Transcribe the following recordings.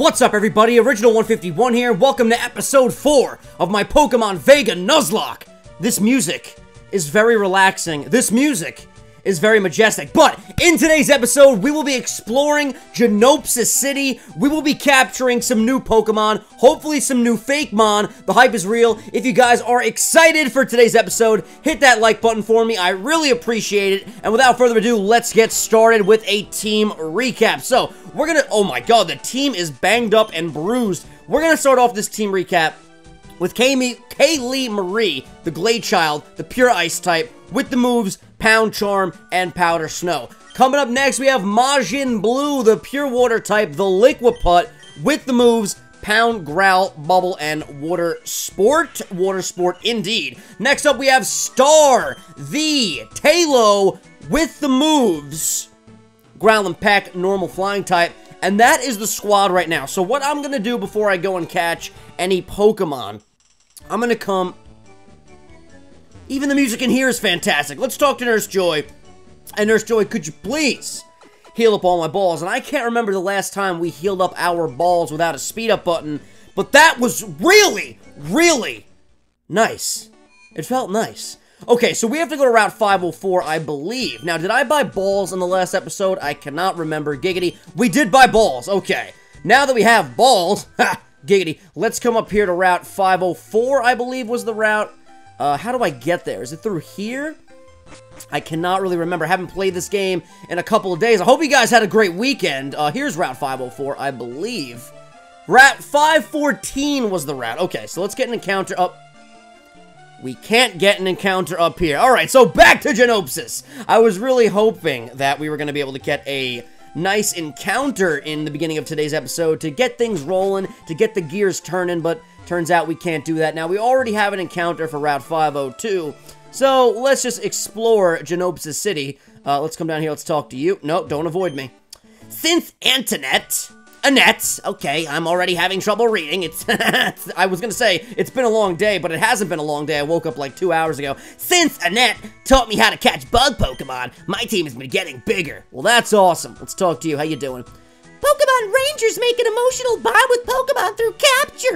What's up, everybody? Original 151 here. Welcome to episode 4 of my Pokemon Vega Nuzlocke. This music is very relaxing. This music is very majestic. But in today's episode, we will be exploring Genopsis City. We will be capturing some new Pokemon, hopefully some new Fakemon. The hype is real. If you guys are excited for today's episode, hit that like button for me. I really appreciate it. And without further ado, let's get started with a team recap. So, we're gonna, oh my god, the team is banged up and bruised. We're gonna start off this team recap with Kaylee Marie, the Glade Child, the pure ice type, with the moves Pound Charm, and Powder Snow. Coming up next, we have Majin Blue, the pure water type, the Liquiput, with the moves Pound, Growl, Bubble, and Water Sport. Water Sport, indeed. Next up, we have Star, the Taillow, with the moves Growl and Peck, normal flying type. And that is the squad right now. So what I'm going to do before I go and catch any Pokemon, I'm going to come... Even the music in here is fantastic. Let's talk to Nurse Joy. And Nurse Joy, could you please heal up all my balls? And I can't remember the last time we healed up our balls without a speed up button. But that was really, really nice. It felt nice. Okay, so we have to go to Route 504, I believe. Now, did I buy balls in the last episode? I cannot remember. Giggity. We did buy balls. Okay. Now that we have balls, ha, giggity, let's come up here to Route 504, I believe was the route. Uh, how do I get there? Is it through here? I cannot really remember. I haven't played this game in a couple of days. I hope you guys had a great weekend. Uh, here's Route 504, I believe. Route 514 was the route. Okay, so let's get an encounter up. We can't get an encounter up here. Alright, so back to Genopsis. I was really hoping that we were going to be able to get a nice encounter in the beginning of today's episode to get things rolling, to get the gears turning, but turns out we can't do that. Now, we already have an encounter for Route 502, so let's just explore Genopsis City. Uh, let's come down here, let's talk to you. No, don't avoid me. Since Antoinette Annette. Okay, I'm already having trouble reading. It's, I was gonna say, it's been a long day, but it hasn't been a long day. I woke up like two hours ago. Since Annette taught me how to catch bug Pokemon, my team has been getting bigger. Well, that's awesome. Let's talk to you. How you doing? Pokemon Rangers make an emotional bond with Pokemon through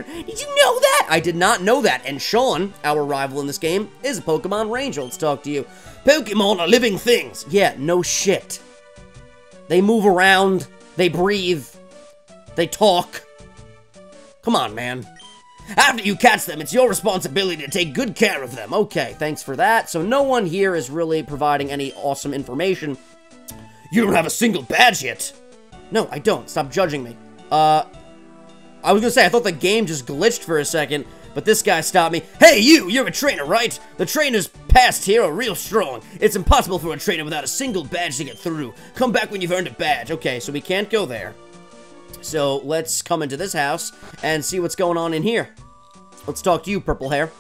Did you know that? I did not know that. And Sean, our rival in this game, is a Pokemon Ranger. Let's talk to you. Pokemon are living things. Yeah, no shit. They move around. They breathe. They talk. Come on, man. After you catch them, it's your responsibility to take good care of them. Okay, thanks for that. So no one here is really providing any awesome information. You don't have a single badge yet. No, I don't. Stop judging me. Uh, I was gonna say, I thought the game just glitched for a second, but this guy stopped me. Hey, you! You're a trainer, right? The trainers past here are real strong. It's impossible for a trainer without a single badge to get through. Come back when you've earned a badge. Okay, so we can't go there. So let's come into this house and see what's going on in here. Let's talk to you, purple hair.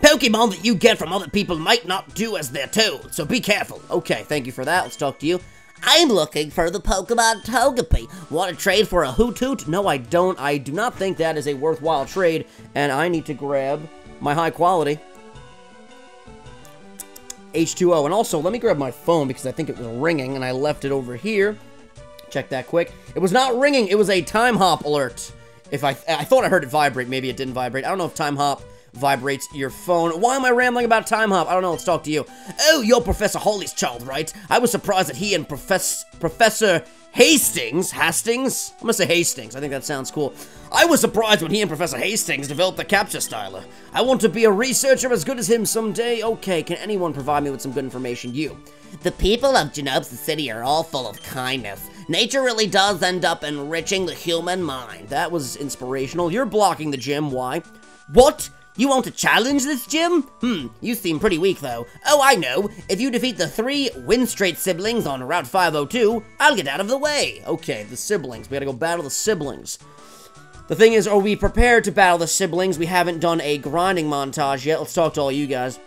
Pokemon that you get from other people might not do as they're told, so be careful. Okay, thank you for that. Let's talk to you. I'm looking for the Pokemon Togepi. Want to trade for a Hoothoot? No, I don't. I do not think that is a worthwhile trade, and I need to grab my high quality H2O. And also, let me grab my phone because I think it was ringing, and I left it over here. Check that quick. It was not ringing. It was a Timehop alert. If I, I thought I heard it vibrate. Maybe it didn't vibrate. I don't know if Timehop vibrates your phone. Why am I rambling about Timehop? I don't know. Let's talk to you. Oh, you're Professor Holly's child, right? I was surprised that he and Professor Professor Hastings, Hastings? I'm gonna say Hastings. I think that sounds cool. I was surprised when he and Professor Hastings developed the capture styler. I want to be a researcher as good as him someday. Okay, can anyone provide me with some good information? You. The people of Genopsis City are all full of kindness. Nature really does end up enriching the human mind. That was inspirational. You're blocking the gym. Why? What? You want to challenge this gym? Hmm, you seem pretty weak though. Oh, I know. If you defeat the three Winstrate siblings on Route 502, I'll get out of the way. Okay, the siblings. We gotta go battle the siblings. The thing is, are we prepared to battle the siblings? We haven't done a grinding montage yet. Let's talk to all you guys.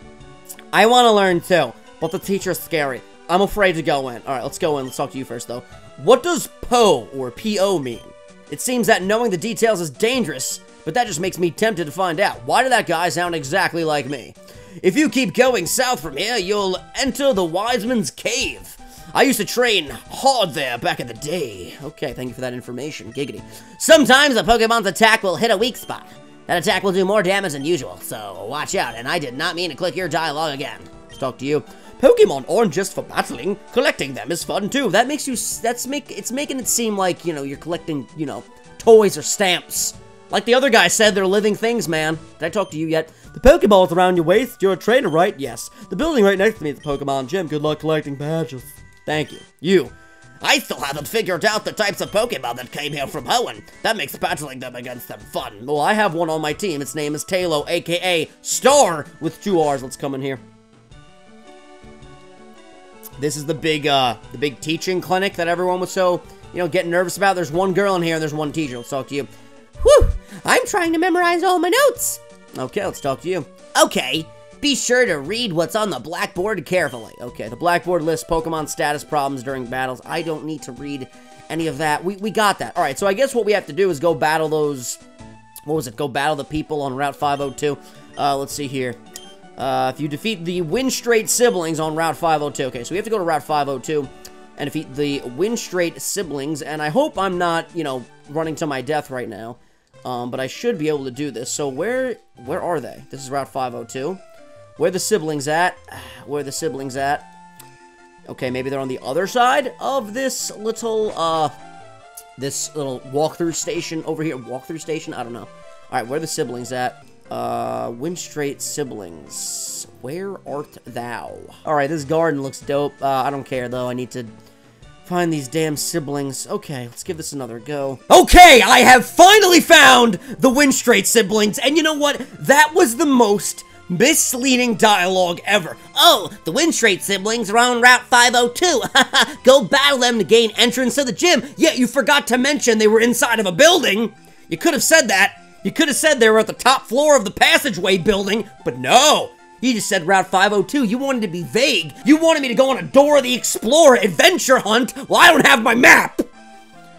I want to learn too, but the teacher's scary. I'm afraid to go in. Alright, let's go in. Let's talk to you first, though. What does PO or PO mean? It seems that knowing the details is dangerous, but that just makes me tempted to find out. Why did that guy sound exactly like me? If you keep going south from here, you'll enter the Wiseman's Cave. I used to train hard there back in the day. Okay, thank you for that information. Giggity. Sometimes a Pokemon's attack will hit a weak spot. That attack will do more damage than usual, so watch out. And I did not mean to click your dialogue again. Let's talk to you. Pokemon aren't just for battling. Collecting them is fun too. That makes you. That's make. It's making it seem like you know you're collecting. You know, toys or stamps. Like the other guy said, they're living things, man. Did I talk to you yet? The Pokeball's around your waist. You're a trainer, right? Yes. The building right next to me is the Pokemon gym. Good luck collecting badges. Thank you. You. I still haven't figured out the types of Pokemon that came here from Hoenn. That makes battling them against them fun. Well, I have one on my team. Its name is Taillow, aka Star, with two R's. Let's come in here. This is the big, uh, the big teaching clinic that everyone was so, you know, getting nervous about. There's one girl in here and there's one teacher. Let's talk to you. Whew! I'm trying to memorize all my notes. Okay, let's talk to you. Okay, be sure to read what's on the blackboard carefully. Okay, the blackboard lists Pokemon status problems during battles. I don't need to read any of that. We, we got that. All right, so I guess what we have to do is go battle those... What was it? Go battle the people on Route 502. Uh, let's see here. Uh, if you defeat the Winstrate siblings on Route 502. Okay, so we have to go to Route 502 and defeat the Winstrate siblings. And I hope I'm not, you know, running to my death right now. Um, but I should be able to do this. So where where are they? This is Route 502. Where the siblings at? Where the siblings at? Okay, maybe they're on the other side of this little, uh, this little walkthrough station over here. Walkthrough station? I don't know. Alright, where the siblings at? Uh, Winstrate siblings. Where art thou? Alright, this garden looks dope. Uh, I don't care, though. I need to find these damn siblings. Okay, let's give this another go. Okay, I have finally found the Winstrate siblings, and you know what? That was the most misleading dialogue ever. Oh, the Winstrate siblings are on Route 502. Go battle them to gain entrance to the gym. Yeah, you forgot to mention they were inside of a building. You could have said that. You could have said they were at the top floor of the passageway building, but no. You just said Route 502. You wanted to be vague. You wanted me to go on a Dora the Explorer adventure hunt. Well, I don't have my map.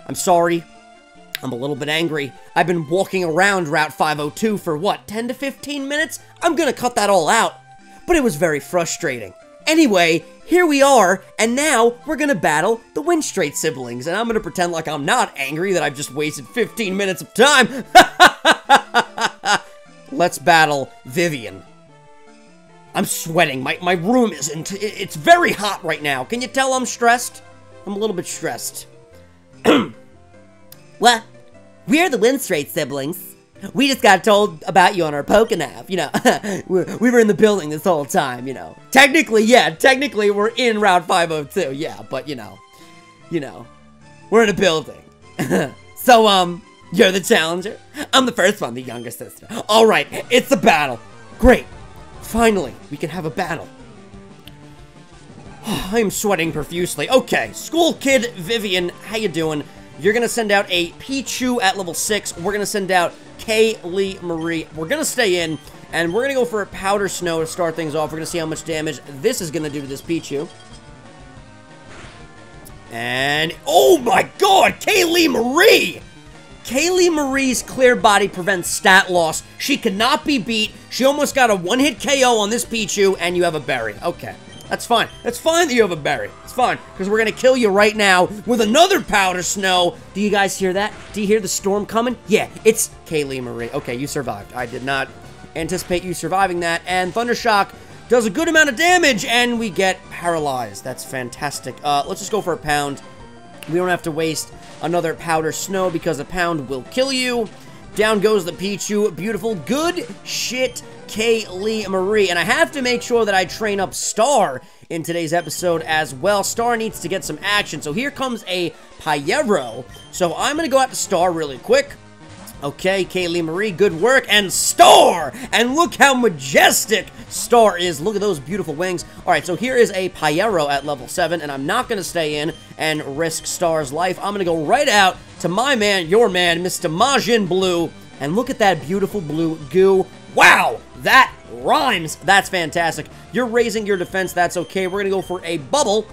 I'm sorry. I'm a little bit angry. I've been walking around Route 502 for what, 10 to 15 minutes? I'm gonna cut that all out. But it was very frustrating. Anyway, here we are, and now we're gonna battle the Winstrate siblings, and I'm gonna pretend like I'm not angry that I've just wasted 15 minutes of time. Let's battle Vivian. I'm sweating. My, my room isn't. It's very hot right now. Can you tell I'm stressed? I'm a little bit stressed. what? We're the Winstrate siblings. We just got told about you on our Pokenav, you know. we were in the building this whole time, you know. Technically, yeah, technically we're in Route 502, yeah, but you know, you know, we're in a building. so, um, you're the challenger? I'm the first one, the younger sister. Alright, it's a battle. Great. Finally, we can have a battle. I am sweating profusely. Okay, school kid Vivian, how you doing? You're gonna send out a Pichu at level 6. We're gonna send out Kaylee Marie. We're gonna stay in, and we're gonna go for a Powder Snow to start things off. We're gonna see how much damage this is gonna do to this Pichu. And, oh my god, Kaylee Marie! Kaylee Marie's clear body prevents stat loss. She cannot be beat. She almost got a one-hit KO on this Pichu, and you have a berry. Okay. That's fine. That's fine that you have a berry. It's fine, because we're going to kill you right now with another powder snow. Do you guys hear that? Do you hear the storm coming? Yeah, it's Kaylee Marie. Okay, you survived. I did not anticipate you surviving that. And Thundershock does a good amount of damage, and we get paralyzed. That's fantastic. Uh, let's just go for a pound. We don't have to waste another powder snow because a pound will kill you. Down goes the Pichu. Beautiful. Good shit, Kaylee Marie. And I have to make sure that I train up Star in today's episode as well. Star needs to get some action. So here comes a Peyero. So I'm going to go out to Star really quick. Okay, Kaylee Marie, good work. And Star! And look how majestic Star is. Look at those beautiful wings. All right, so here is a Peyero at level 7, and I'm not going to stay in and risk Star's life. I'm going to go right out to my man, your man, Mr. Majin Blue. And look at that beautiful blue goo. Wow, that rhymes. That's fantastic. You're raising your defense. That's okay. We're going to go for a bubble.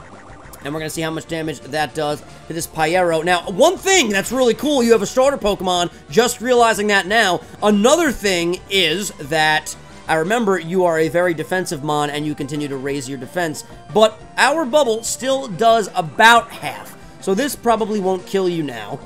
And we're going to see how much damage that does to this Peyero. Now, one thing that's really cool, you have a starter Pokemon, just realizing that now. Another thing is that I remember you are a very defensive mon and you continue to raise your defense, but our bubble still does about half. So this probably won't kill you now,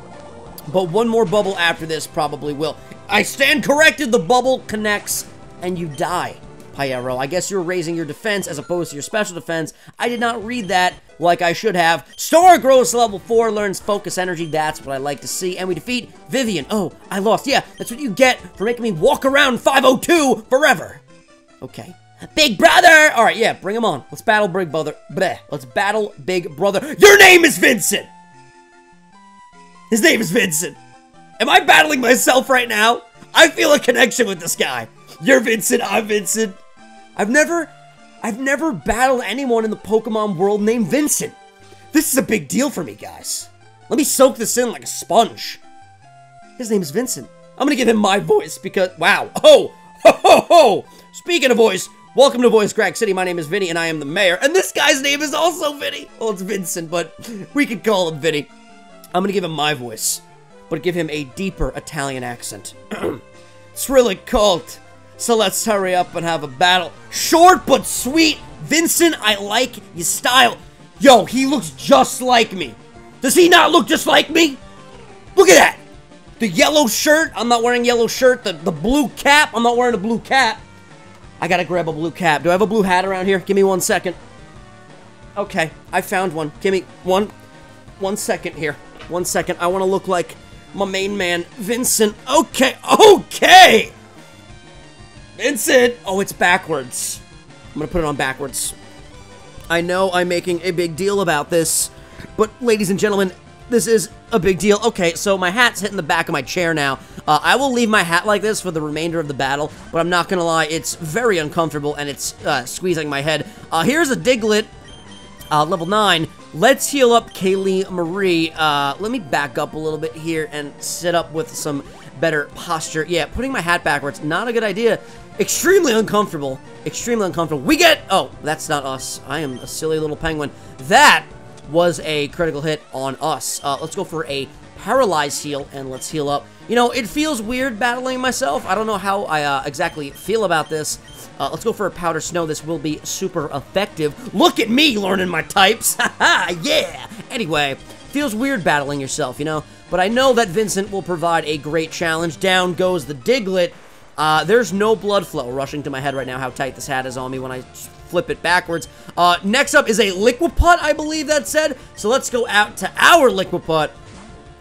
but one more bubble after this probably will. I stand corrected, the bubble connects and you die. Peyero. I guess you're raising your defense as opposed to your special defense. I did not read that like I should have. Star grows level 4, learns focus energy. That's what I like to see. And we defeat Vivian. Oh, I lost. Yeah, that's what you get for making me walk around 502 forever. Okay. Big brother! Alright, yeah, bring him on. Let's battle Big Brother. Bleh. Let's battle Big Brother. Your name is Vincent! His name is Vincent. Am I battling myself right now? I feel a connection with this guy. You're Vincent, I'm Vincent. I've never, I've never battled anyone in the Pokemon world named Vincent. This is a big deal for me, guys. Let me soak this in like a sponge. His name is Vincent. I'm gonna give him my voice because, wow. Oh, ho, ho, ho. Speaking of voice, welcome to Voice Crack City. My name is Vinny and I am the mayor. And this guy's name is also Vinny. Well, it's Vincent, but we could call him Vinny. I'm gonna give him my voice, but give him a deeper Italian accent. it's really cold. So let's hurry up and have a battle. Short but sweet. Vincent, I like your style. Yo, he looks just like me. Does he not look just like me? Look at that. The yellow shirt. I'm not wearing yellow shirt. The, the blue cap. I'm not wearing a blue cap. I gotta grab a blue cap. Do I have a blue hat around here? Give me one second. Okay, I found one. Give me one, one second here. One second. I want to look like my main man, Vincent. Okay, okay. Vincent! Oh, it's backwards. I'm gonna put it on backwards. I know I'm making a big deal about this, but ladies and gentlemen, this is a big deal. Okay, so my hat's hitting the back of my chair now. Uh, I will leave my hat like this for the remainder of the battle, but I'm not gonna lie, it's very uncomfortable and it's uh, squeezing my head. Uh, here's a Diglett, uh, level 9. Let's heal up Kaylee Marie. Uh, let me back up a little bit here and sit up with some better posture. Yeah, putting my hat backwards, not a good idea. Extremely uncomfortable. Extremely uncomfortable. We get... Oh, that's not us. I am a silly little penguin. That was a critical hit on us. Uh, let's go for a paralyze heal, and let's heal up. You know, it feels weird battling myself. I don't know how I uh, exactly feel about this. Uh, let's go for a powder snow. This will be super effective. Look at me learning my types. Haha, yeah. Anyway, feels weird battling yourself, you know? But I know that Vincent will provide a great challenge. Down goes the Diglett. Uh, there's no blood flow rushing to my head right now how tight this hat is on me when I flip it backwards. Uh, next up is a Liquiput, I believe that said. So let's go out to our Liquiput,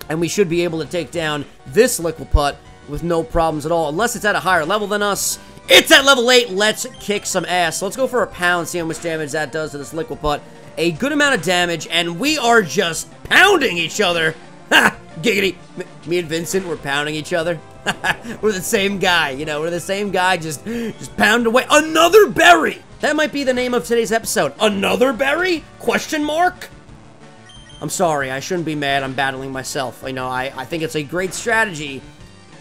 and we should be able to take down this Liquiput with no problems at all, unless it's at a higher level than us. It's at level 8. Let's kick some ass. Let's go for a pound, see how much damage that does to this Liquiput. A good amount of damage, and we are just pounding each other. Ha! Giggity. Me and Vincent, we're pounding each other. we're the same guy, you know, we're the same guy, just, just pound away. Another berry! That might be the name of today's episode. Another berry? Question mark? I'm sorry, I shouldn't be mad, I'm battling myself. I know, I, I think it's a great strategy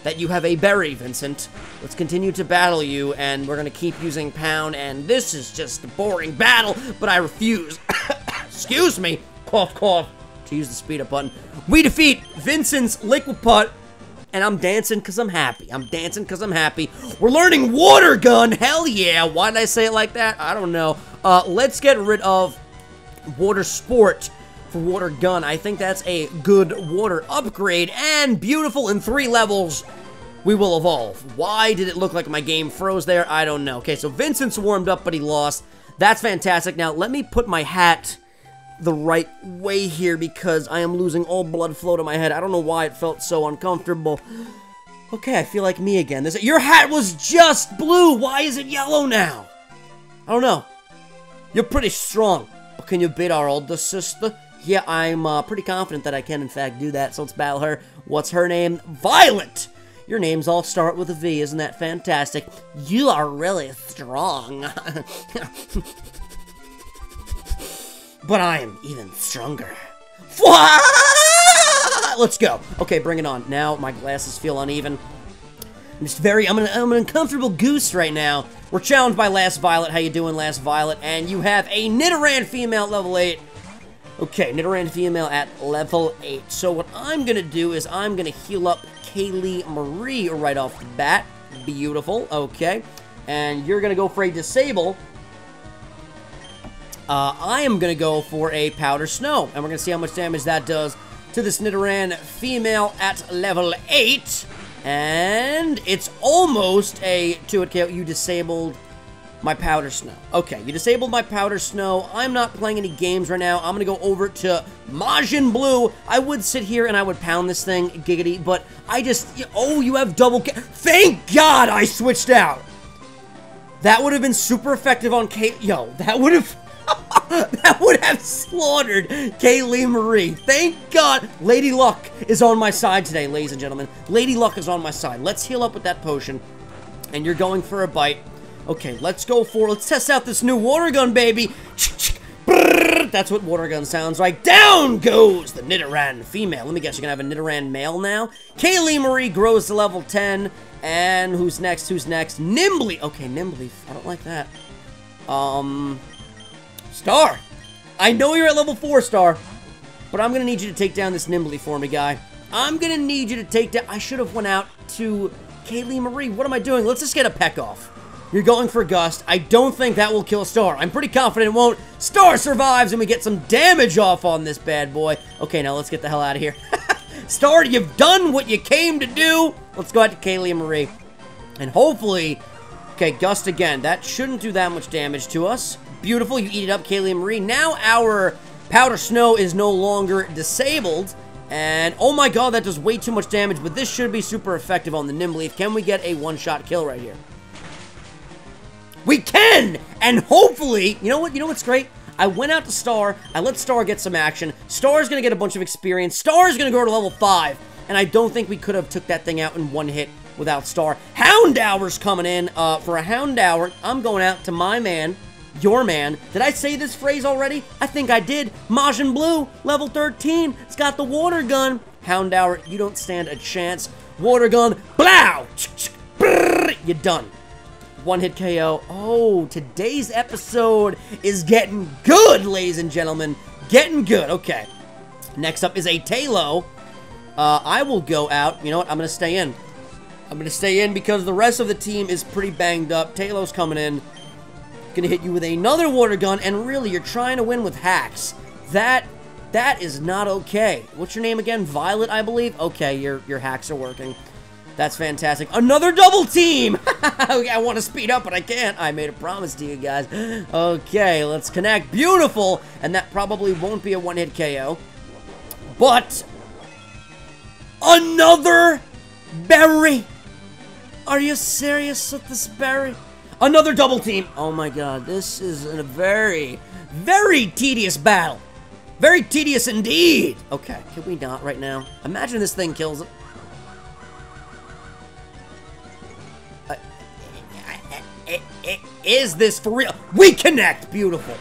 that you have a berry, Vincent. Let's continue to battle you, and we're gonna keep using pound, and this is just a boring battle, but I refuse. Excuse me, cough, cough, to use the speed up button. We defeat Vincent's Liquid Liquiput and I'm dancing because I'm happy. I'm dancing because I'm happy. We're learning water gun. Hell yeah. Why did I say it like that? I don't know. Uh, let's get rid of water sport for water gun. I think that's a good water upgrade and beautiful in three levels. We will evolve. Why did it look like my game froze there? I don't know. Okay, so Vincent's warmed up, but he lost. That's fantastic. Now, let me put my hat the right way here because I am losing all blood flow to my head. I don't know why it felt so uncomfortable. Okay, I feel like me again. This, your hat was just blue. Why is it yellow now? I don't know. You're pretty strong. But can you beat our older sister? Yeah, I'm uh, pretty confident that I can, in fact, do that. So let's battle her. What's her name? Violet! Your names all start with a V. Isn't that fantastic? You are really strong. but I am even stronger. Let's go. Okay, bring it on. Now my glasses feel uneven. I'm just very, I'm an, I'm an uncomfortable goose right now. We're challenged by Lass Violet. How you doing, Lass Violet? And you have a Nidoran female at level 8. Okay, Nidoran female at level 8. So what I'm going to do is I'm going to heal up Kaylee Marie right off the bat. Beautiful. Okay. And you're going to go for a Disable. Uh, I am going to go for a Powder Snow. And we're going to see how much damage that does to this Nidoran female at level 8. And it's almost a 2-hit KO. You disabled my Powder Snow. Okay, you disabled my Powder Snow. I'm not playing any games right now. I'm going to go over to Majin Blue. I would sit here and I would pound this thing, giggity, but I just... Oh, you have double... Thank God I switched out! That would have been super effective on K... Yo, that would have... that would have slaughtered Kaylee Marie. Thank God Lady Luck is on my side today, ladies and gentlemen. Lady Luck is on my side. Let's heal up with that potion. And you're going for a bite. Okay, let's go for, let's test out this new water gun, baby. That's what water gun sounds like. Down goes the Nidoran female. Let me guess, you're gonna have a Nidoran male now? Kaylee Marie grows to level 10. And who's next? Who's next? Nimbleaf. Okay, Nimbleaf. I don't like that. Um, Star. I know you're at level 4, Star. But I'm gonna need you to take down this Nimbleaf for me, guy. I'm gonna need you to take down... I should have went out to Kaylee Marie. What am I doing? Let's just get a peck off. You're going for Gust. I don't think that will kill Star. I'm pretty confident it won't. Star survives and we get some damage off on this bad boy. Okay, now let's get the hell out of here. Star, you've done what you came to do. Let's go out to Kaylee and Marie. And hopefully... Okay, Gust again. That shouldn't do that much damage to us. Beautiful. You eat it up, Kaylee Marie. Now our Powder Snow is no longer disabled. And, oh my god, that does way too much damage, but this should be super effective on the Nimbleaf Can we get a one-shot kill right here? We can! And hopefully, you know what? You know what's great? I went out to Star, I let Star get some action. Star's gonna get a bunch of experience. Star's gonna go to level 5. And I don't think we could have took that thing out in one hit without Star. Houndour's coming in. Uh, for a Houndour, I'm going out to my man, your man. Did I say this phrase already? I think I did. Majin Blue, level 13. It's got the water gun. Houndour, you don't stand a chance. Water gun, blow! You're done. One hit KO. Oh, today's episode is getting good, ladies and gentlemen. Getting good. Okay. Next up is a Taillow. Uh, I will go out. You know what? I'm going to stay in. I'm going to stay in because the rest of the team is pretty banged up. Taillow's coming in. To hit you with another water gun. And really, you're trying to win with hacks. That that is not okay. What's your name again? Violet, I believe? Okay, your, your hacks are working. That's fantastic. Another double team! I want to speed up, but I can't. I made a promise to you guys. Okay, let's connect. Beautiful! And that probably won't be a one-hit KO. But... Another berry! Are you serious with this berry? Another double team! Oh my god, this is a very, very tedious battle. Very tedious indeed! Okay, can we not right now? Imagine this thing kills it. Uh, is this for real? We connect! Beautiful.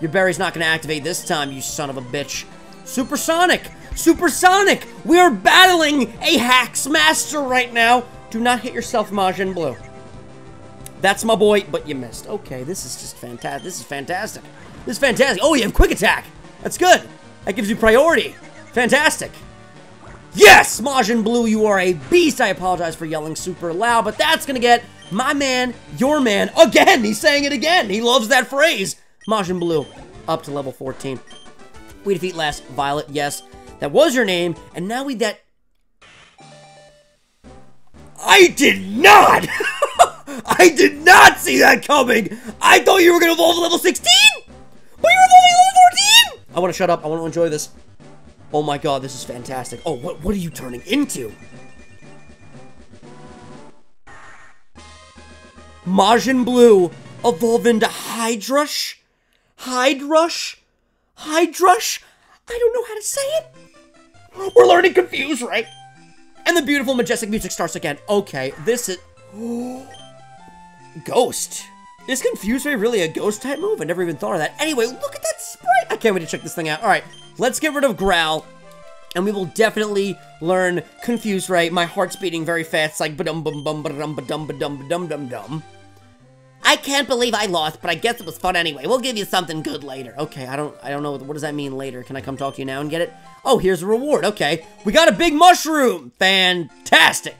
Your berry's not going to activate this time, you son of a bitch. Supersonic! Supersonic! We are battling a Hacks Master right now. Do not hit yourself, Majin Blue. That's my boy, but you missed. Okay, this is just fantastic. This is fantastic. This is fantastic. Oh, you have Quick Attack. That's good. That gives you priority. Fantastic. Yes, Majin Blue, you are a beast. I apologize for yelling super loud, but that's going to get my man, your man, again, he's saying it again. He loves that phrase. Majin Blue, up to level 14. We defeat Lass Violet, yes. That was your name, and now we that... I did not! I did not see that coming! I thought you were gonna evolve level 16! But you're evolving level 14! I wanna shut up, I wanna enjoy this. Oh my god, this is fantastic. Oh, what, what are you turning into? Majin Blue evolve into Hydrush? Hydrush? Hydrush? I don't know how to say it. We're learning confused, right? And the beautiful, majestic music starts again. Okay, this is... Ghost. Is Confuse Ray really a ghost type move? I never even thought of that. Anyway, look at that sprite. I can't wait to check this thing out. All right, let's get rid of Growl. And we will definitely learn Confuse Ray. My heart's beating very fast, like ba-dum bum bum ba-dum ba-dum ba-dum ba-dum dum dum. I can't believe I lost, but I guess it was fun anyway. We'll give you something good later. Okay, I don't I don't know. What does that mean later? Can I come talk to you now and get it? Oh, here's a reward. Okay. We got a big mushroom. Fantastic.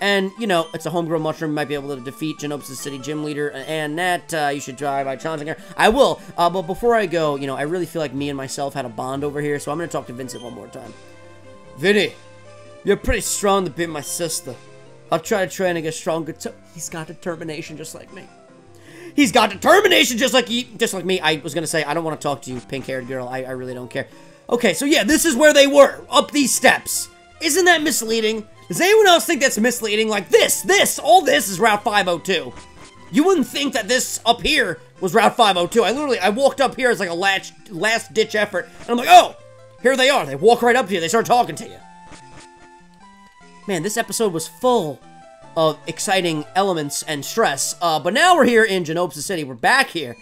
And, you know, it's a homegrown mushroom. Might be able to defeat Genopsis City gym leader and that Uh, you should try by challenging her. I will. Uh, but before I go, you know, I really feel like me and myself had a bond over here. So I'm going to talk to Vincent one more time. Vinny, you're pretty strong to beat my sister. I'll try to train and get stronger too. He's got determination just like me. He's got determination just like he, just like me. I was going to say, I don't want to talk to you, pink-haired girl. I, I really don't care. Okay, so yeah, this is where they were. Up these steps. Isn't that misleading? Does anyone else think that's misleading? Like this, this, all this is Route 502. You wouldn't think that this up here was Route 502. I literally, I walked up here as like a last, last ditch effort, and I'm like, oh, here they are. They walk right up to you. They start talking to you. Man, this episode was full of exciting elements and stress. Uh, but now we're here in Genopsis City. We're back here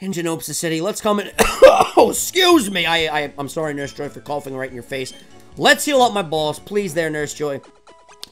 in Genopsis City. Let's come in. oh, excuse me. I, I, I'm sorry, Nurse Joy, for coughing right in your face. Let's heal up my balls. Please there, Nurse Joy.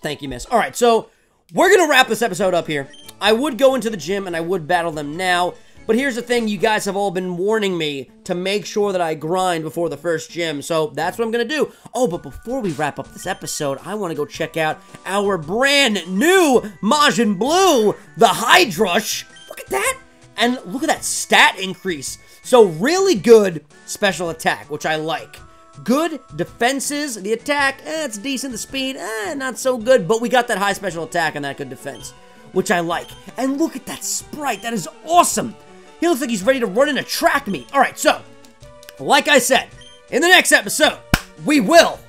Thank you, miss. All right, so we're going to wrap this episode up here. I would go into the gym and I would battle them now. But here's the thing, you guys have all been warning me to make sure that I grind before the first gym, so that's what I'm gonna do. Oh, but before we wrap up this episode, I wanna go check out our brand new Majin Blue, the Hydrush. Look at that! And look at that stat increase. So really good special attack, which I like. Good defenses. The attack, eh, it's decent. The speed, eh, not so good. But we got that high special attack and that good defense, which I like. And look at that sprite. That is awesome. He looks like he's ready to run in a track meet. All right, so, like I said, in the next episode, we will...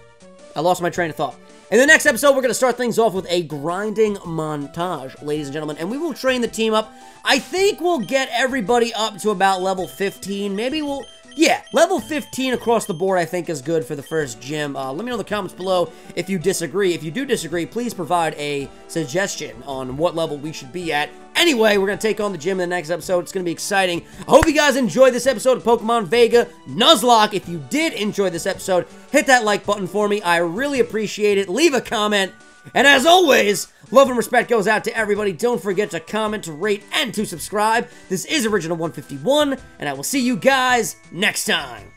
I lost my train of thought. In the next episode, we're going to start things off with a grinding montage, ladies and gentlemen, and we will train the team up. I think we'll get everybody up to about level 15. Maybe we'll... Yeah, level 15 across the board I think is good for the first gym. Uh, let me know in the comments below if you disagree. If you do disagree, please provide a suggestion on what level we should be at. Anyway, we're going to take on the gym in the next episode. It's going to be exciting. I hope you guys enjoyed this episode of Pokemon Vega Nuzlocke. If you did enjoy this episode, hit that like button for me. I really appreciate it. Leave a comment. And as always, love and respect goes out to everybody. Don't forget to comment, to rate, and to subscribe. This is Original 151, and I will see you guys next time.